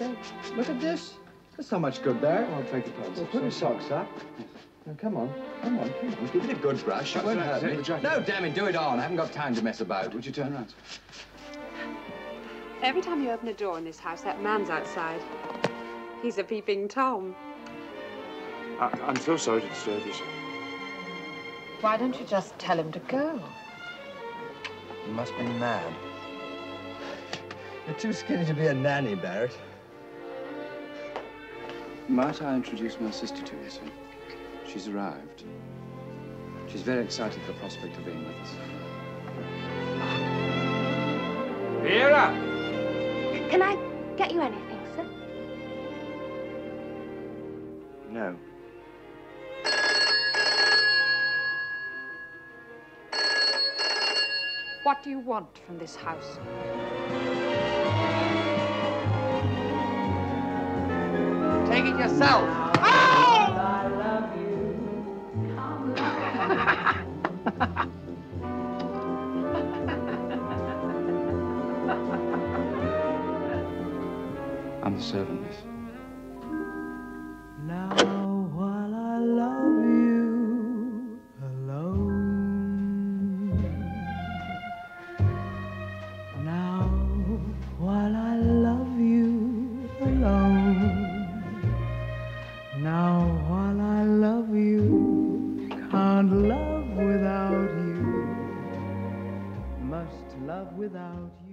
Okay. Look at this. There's not much good there. I'll take the pants. Well, put your socks up. Now, come on. Come on, come on. Give it a good brush. It won't right, hurt take me. No, damn it, do it on. I haven't got time to mess about. Would you turn around? Every time you open a door in this house, that man's outside. He's a peeping Tom. I, I'm so sorry to disturb you, sir. Why don't you just tell him to go? You must be mad. You're too skinny to be a nanny, Barrett. Might I introduce my sister to you, sir? She's arrived. She's very excited at the prospect of being with us. Vera! Can I get you anything, sir? No. What do you want from this house? It yourself. Oh! I'm the servant, miss. Now. Now while I love you, can't love without you, must love without you.